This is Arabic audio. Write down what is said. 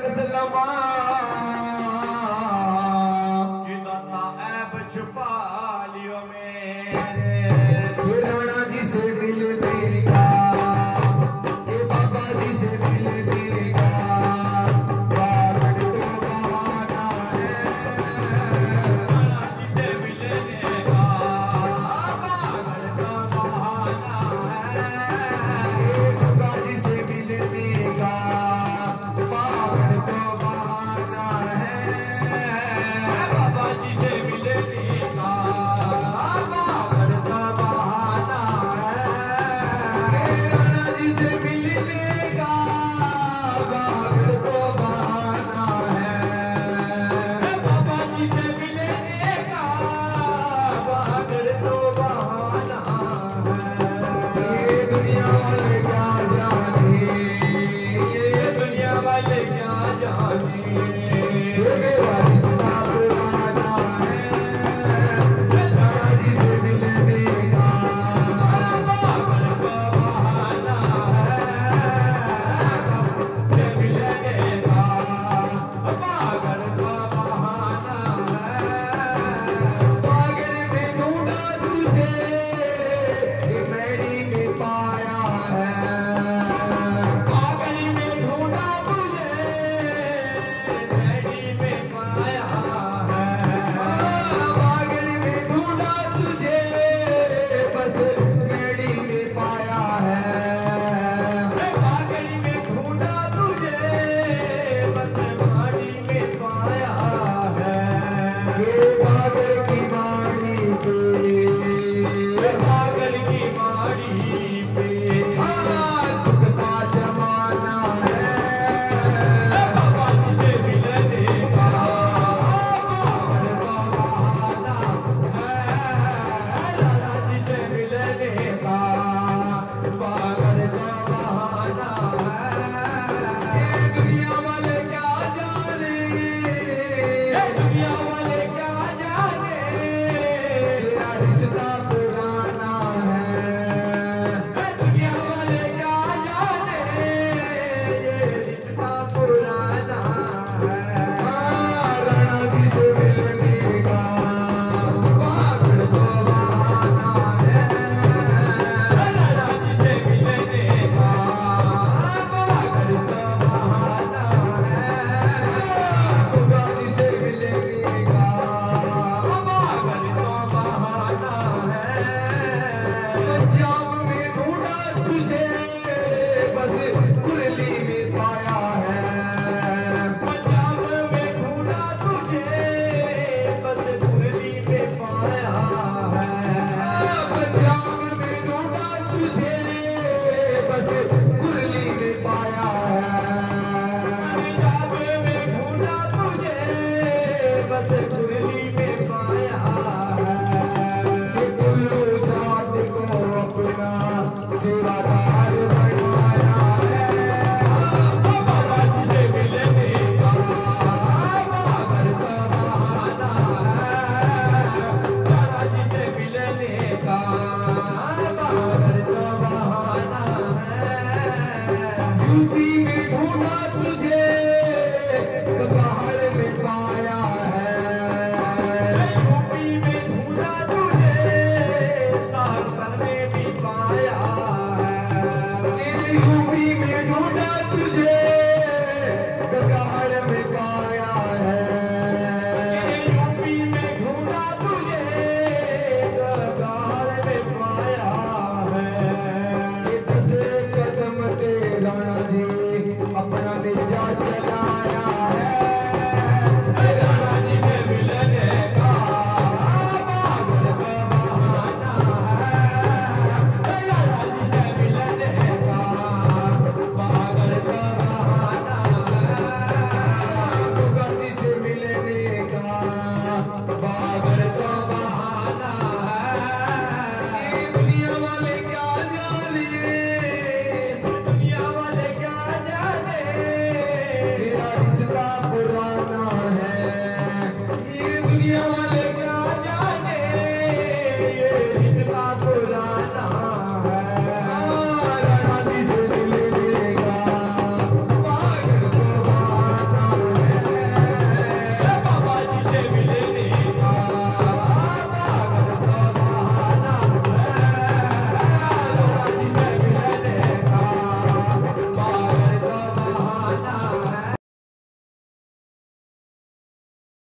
وسلم 아, Father.